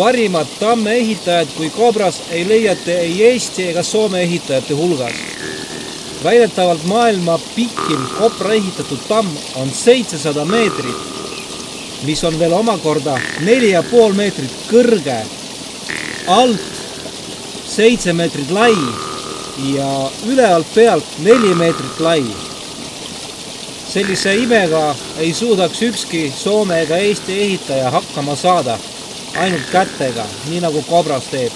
parimad tammeehitajad kui Cobras ei leia te ei Eesti ega Soome ehitajate hulgas. väidetavalt maailma pikim Cobra ehitatud tamm on seitsesada meetrit, mis on veel omakorda neli ja pool meetrit kõrge, alt seitse meetrit lai ja ülealt pealt neli meetrit lai. sellise imega ei suudaks ükski Soome ega Eesti ehitaja hakkama saada ainult kätega, nii nagu Cobras teeb